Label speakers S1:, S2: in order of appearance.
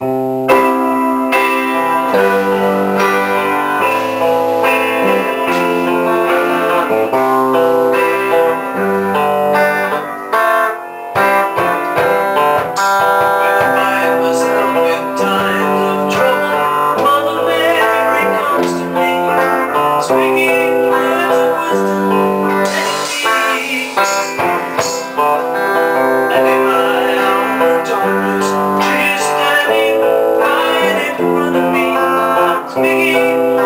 S1: thank you me.